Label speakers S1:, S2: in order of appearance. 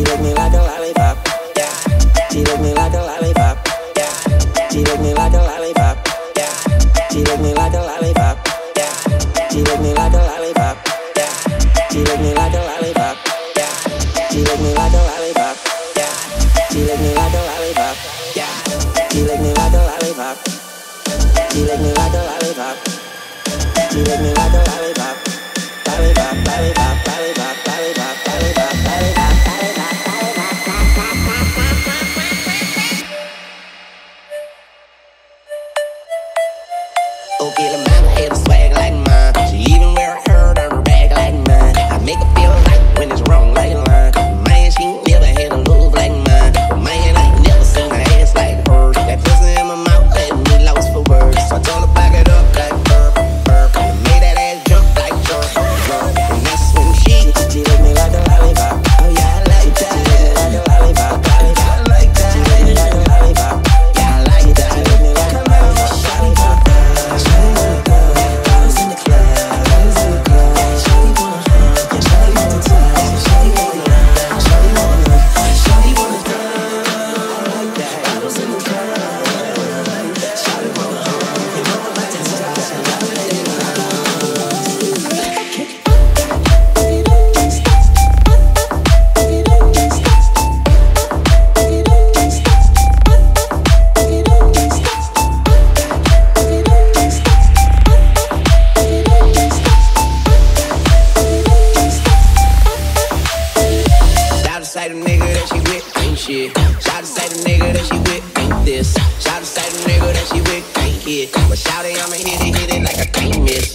S1: lick me like a lollipop. Yeah. She lick me like a lollipop. Yeah. She lick me like a lollipop. Yeah. She lick me like a lollipop. Yeah. She lick me like a lollipop. Yeah. She lick me like a lollipop. Yeah. She lick me like a lollipop. Yeah. She lick me like a lollipop. Yeah. She lick me like a lollipop. She lick me like a lollipop. She lick me like A
S2: like mine. She even wear a herd on her bag like mine. I make her Shout to say the nigga that she with ain't this. Shout to say the nigga that she with ain't hit. But shout it, I'ma hit it, hit it like I can't miss.